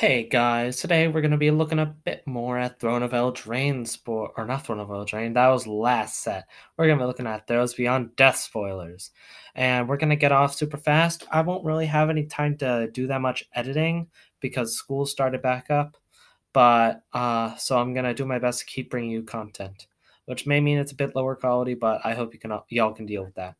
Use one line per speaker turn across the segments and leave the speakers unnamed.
Hey guys, today we're going to be looking a bit more at Throne of Eldraine sport, or not Throne of Eldraine, that was last set. We're going to be looking at those Beyond Death spoilers. And we're going to get off super fast. I won't really have any time to do that much editing because school started back up. But, uh, so I'm going to do my best to keep bringing you content, which may mean it's a bit lower quality, but I hope you can y'all can deal with that.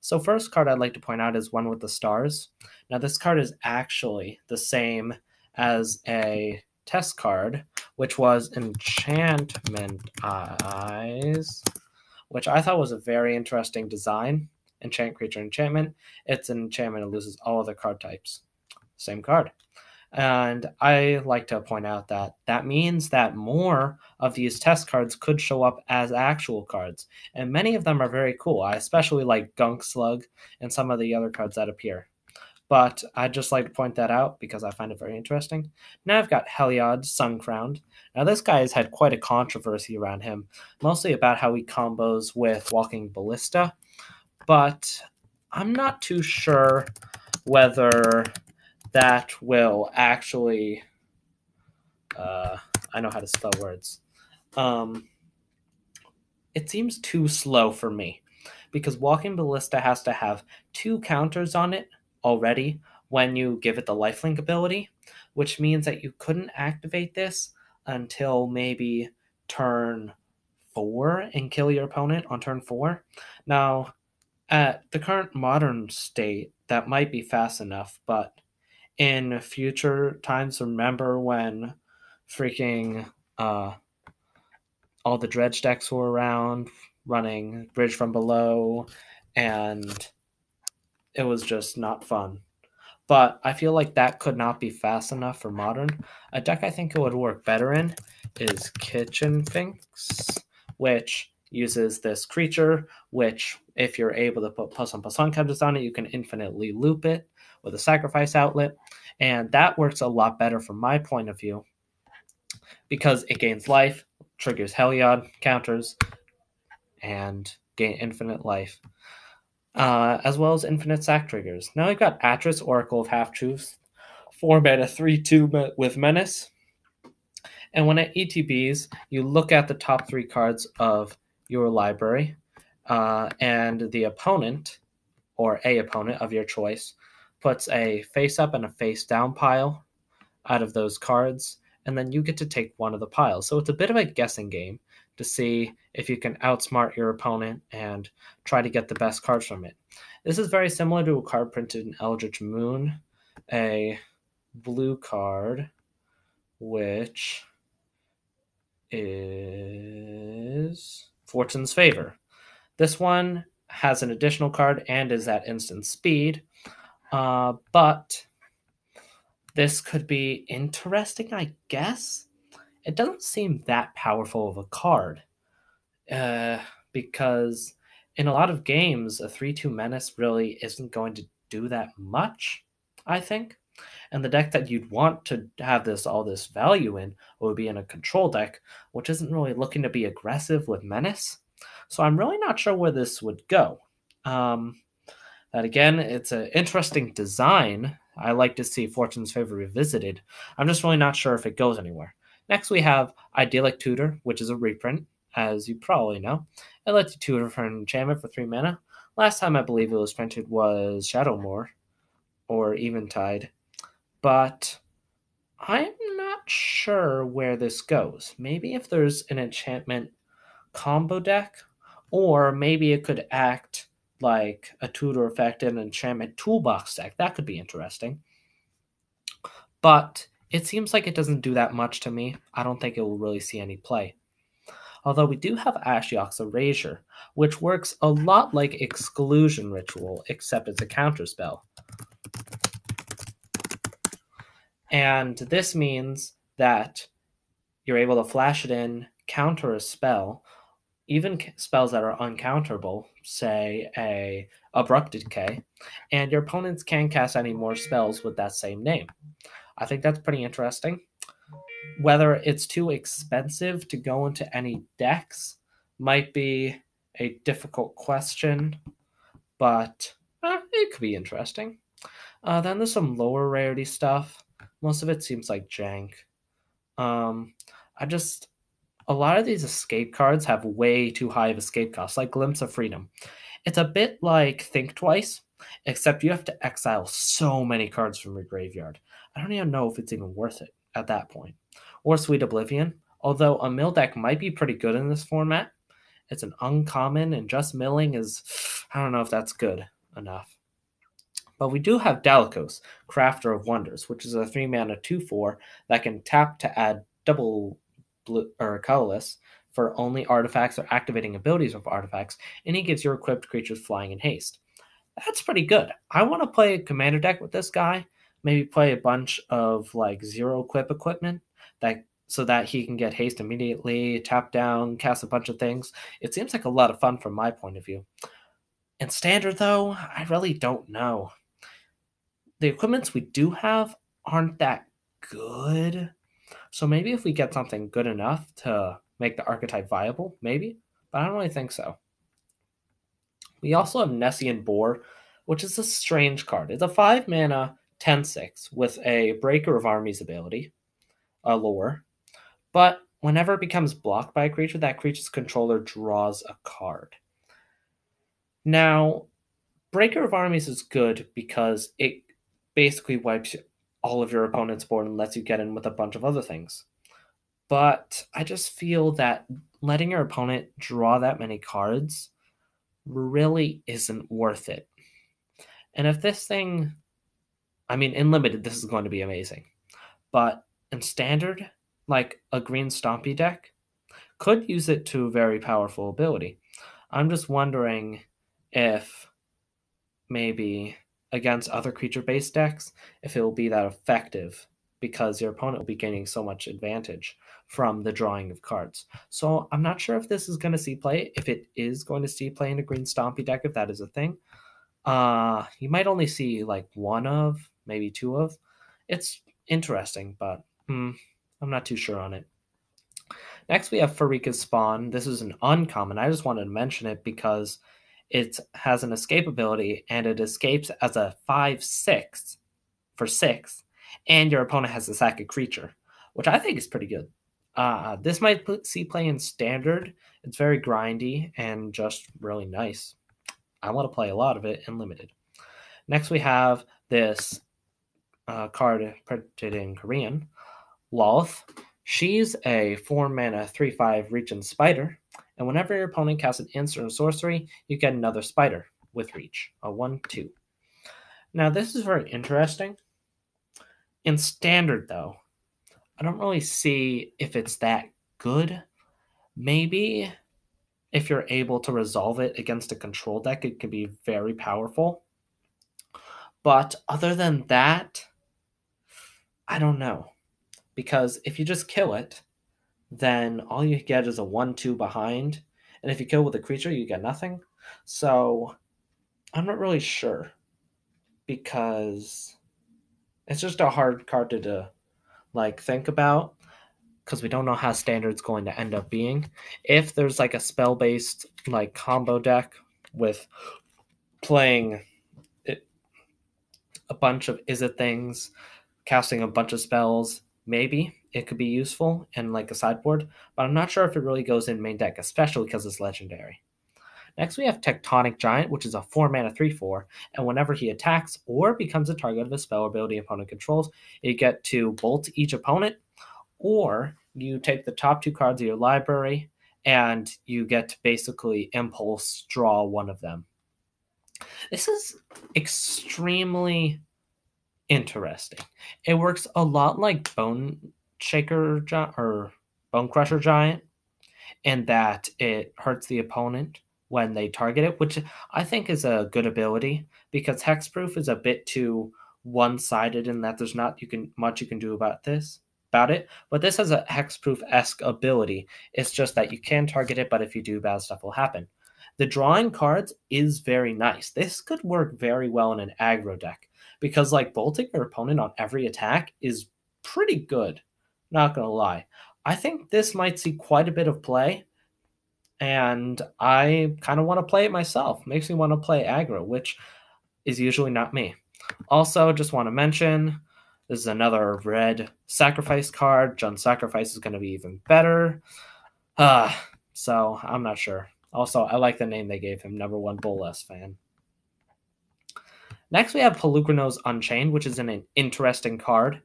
So first card I'd like to point out is one with the stars. Now this card is actually the same as a test card, which was Enchantment Eyes, which I thought was a very interesting design. Enchant creature enchantment. It's an enchantment, it loses all other card types. Same card. And I like to point out that that means that more of these test cards could show up as actual cards. And many of them are very cool. I especially like Gunk Slug and some of the other cards that appear. But I'd just like to point that out because I find it very interesting. Now I've got Heliod Suncrowned. Now this guy has had quite a controversy around him, mostly about how he combos with Walking Ballista. But I'm not too sure whether that will actually. Uh, I know how to spell words. Um, it seems too slow for me because Walking Ballista has to have two counters on it already when you give it the lifelink ability, which means that you couldn't activate this until maybe turn four and kill your opponent on turn four. Now, at the current modern state, that might be fast enough, but in future times, remember when freaking uh, all the dredge decks were around running Bridge from Below and it was just not fun. But I feel like that could not be fast enough for modern. A deck I think it would work better in is Kitchen Finks, which uses this creature, which if you're able to put plus one plus one counters on it, you can infinitely loop it with a sacrifice outlet. And that works a lot better from my point of view because it gains life, triggers Heliod counters, and gain infinite life uh, as well as infinite sack triggers. Now we've got Atris, Oracle of Half Truths, 4 mana, 3 2 with Menace. And when it ETBs, you look at the top three cards of your library, uh, and the opponent, or a opponent of your choice, puts a face up and a face down pile out of those cards, and then you get to take one of the piles. So it's a bit of a guessing game to see if you can outsmart your opponent and try to get the best cards from it. This is very similar to a card printed in Eldritch Moon, a blue card, which is Fortune's Favor. This one has an additional card and is at instant speed, uh, but this could be interesting, I guess it doesn't seem that powerful of a card. Uh, because in a lot of games, a 3 2 menace really isn't going to do that much, I think. And the deck that you'd want to have this all this value in would be in a control deck, which isn't really looking to be aggressive with menace. So I'm really not sure where this would go. Um, that again, it's an interesting design. I like to see Fortune's Favor revisited. I'm just really not sure if it goes anywhere. Next, we have Idyllic Tutor, which is a reprint, as you probably know. It lets you tutor for an enchantment for 3 mana. Last time I believe it was printed was Shadowmoor or Eventide. But I'm not sure where this goes. Maybe if there's an enchantment combo deck, or maybe it could act like a tutor effect in an enchantment toolbox deck. That could be interesting. But it seems like it doesn't do that much to me. I don't think it will really see any play. Although we do have Ashiok's Erasure, which works a lot like Exclusion Ritual, except it's a counter spell. And this means that you're able to flash it in, counter a spell, even spells that are uncounterable, say a Abrupt Decay, and your opponents can't cast any more spells with that same name. I think that's pretty interesting. Whether it's too expensive to go into any decks might be a difficult question, but eh, it could be interesting. Uh, then there's some lower rarity stuff most of it seems like jank. Um, I just a lot of these escape cards have way too high of escape costs, like Glimpse of Freedom. It's a bit like Think Twice, except you have to exile so many cards from your graveyard. I don't even know if it's even worth it at that point. Or Sweet Oblivion, although a mill deck might be pretty good in this format. It's an uncommon, and just milling is, I don't know if that's good enough. But we do have Dalakos, Crafter of Wonders, which is a 3 mana 2 4 that can tap to add double blue or colorless for only artifacts or activating abilities of artifacts, and he gives your equipped creatures flying and haste. That's pretty good. I want to play a commander deck with this guy. Maybe play a bunch of like zero equip equipment that so that he can get haste immediately, tap down, cast a bunch of things. It seems like a lot of fun from my point of view. In standard though, I really don't know. The equipments we do have aren't that good. So maybe if we get something good enough to make the archetype viable, maybe, but I don't really think so. We also have Nessian Boar, which is a strange card. It's a 5 mana 10 6 with a Breaker of Armies ability, a Lure, but whenever it becomes blocked by a creature, that creature's controller draws a card. Now, Breaker of Armies is good because it basically wipes all of your opponent's board and lets you get in with a bunch of other things. But I just feel that letting your opponent draw that many cards really isn't worth it. And if this thing, I mean, in limited, this is going to be amazing. But in standard, like a green Stompy deck, could use it to a very powerful ability. I'm just wondering if maybe against other creature based decks if it will be that effective because your opponent will be gaining so much advantage from the drawing of cards. So I'm not sure if this is going to see play. If it is going to see play in a green stompy deck, if that is a thing, uh, you might only see like one of, maybe two of. It's interesting, but hmm, I'm not too sure on it. Next, we have Pharika's Spawn. This is an uncommon. I just wanted to mention it because it has an escape ability and it escapes as a 5 6 for 6, and your opponent has to sack a creature, which I think is pretty good. Uh, this might see play in standard. It's very grindy and just really nice. I want to play a lot of it in limited. Next, we have this uh, card printed in Korean, Lolth. She's a 4 mana 3 5 reach and spider and whenever your opponent casts an instant or sorcery, you get another spider with reach, a 1 2. Now, this is very interesting. In standard, though, I don't really see if it's that good. Maybe if you're able to resolve it against a control deck, it can be very powerful. But other than that, I don't know. Because if you just kill it, then all you get is a 1 2 behind. And if you kill with a creature, you get nothing. So I'm not really sure because it's just a hard card to, to like think about because we don't know how standard's going to end up being. If there's like a spell based like combo deck with playing it, a bunch of is it things, casting a bunch of spells, maybe it could be useful in like a sideboard, but I'm not sure if it really goes in main deck, especially because it's legendary. Next, we have Tectonic Giant, which is a 4 mana 3 4, and whenever he attacks or becomes a target of a spell ability opponent controls, you get to bolt each opponent, or you take the top two cards of your library and you get to basically impulse draw one of them. This is extremely interesting. It works a lot like Bone Shaker Gi- or Bone Crusher Giant, in that it hurts the opponent when they target it, which I think is a good ability because Hexproof is a bit too one-sided in that there's not you can much you can do about this about it. But this has a hexproof esque ability. It's just that you can target it, but if you do, bad stuff will happen. The drawing cards is very nice. This could work very well in an aggro deck because like bolting your opponent on every attack is pretty good. Not gonna lie. I think this might see quite a bit of play, and I kind of want to play it myself. Makes me want to play aggro, which is usually not me. Also, just want to mention This is another red sacrifice card. Jund Sacrifice is going to be even better. Uh, so I'm not sure. Also, I like the name they gave him, number one Bolas fan. Next, we have Polukranos Unchained, which is an interesting card.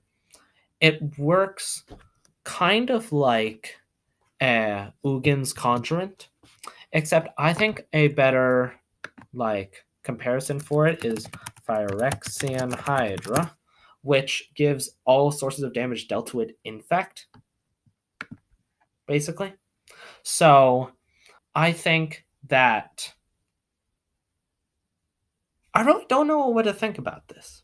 It works kind of like uh, Ugin's Conjurant, except I think a better like comparison for it is Phyrexian Hydra, which gives all sources of damage dealt to it infect, basically. So I think that I really don't know what to think about this.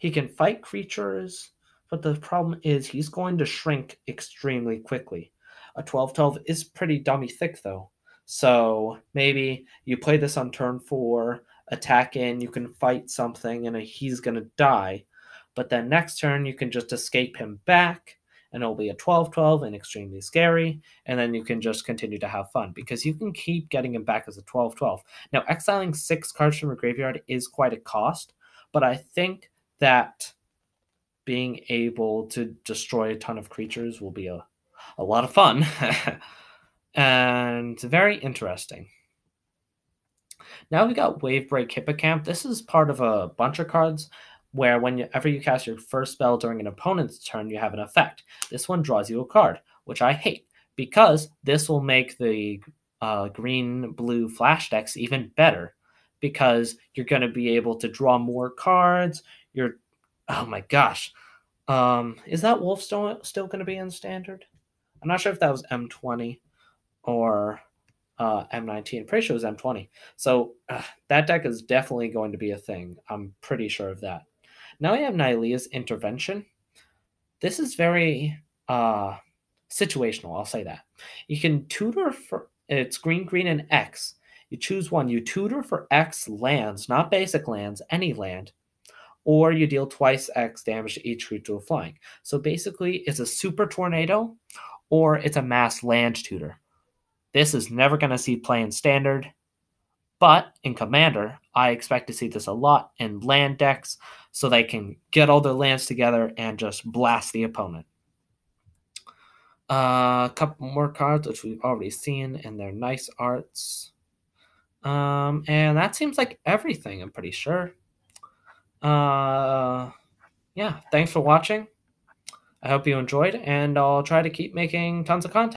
He can fight creatures, but the problem is he's going to shrink extremely quickly. A 12 12 is pretty dummy thick, though. So maybe you play this on turn four, attack in, you can fight something, and he's going to die. But then next turn, you can just escape him back, and it'll be a 12 12 and extremely scary. And then you can just continue to have fun because you can keep getting him back as a 12 12. Now, exiling six cards from your graveyard is quite a cost, but I think that being able to destroy a ton of creatures will be a, a lot of fun and very interesting. Now we got Wavebreak Hippocamp. This is part of a bunch of cards where whenever you cast your first spell during an opponent's turn, you have an effect. This one draws you a card, which I hate because this will make the uh, green blue flash decks even better because you're going to be able to draw more cards. You're, oh my gosh, um, is that Wolf still, still going to be in standard? I'm not sure if that was M20 or uh, M19. Pretty sure it was M20. So uh, that deck is definitely going to be a thing. I'm pretty sure of that. Now we have Nylea's intervention. This is very uh, situational, I'll say that. You can tutor for it's green, green, and X. You choose one. You tutor for X lands, not basic lands, any land, or you deal twice X damage to each creature flying. So basically, it's a super tornado, or it's a mass land tutor. This is never going to see play in standard. But in Commander, I expect to see this a lot in land decks so they can get all their lands together and just blast the opponent. Uh, a couple more cards, which we've already seen, and they're nice arts. Um, and that seems like everything, I'm pretty sure. Uh, yeah, thanks for watching. I hope you enjoyed, and I'll try to keep making tons of content.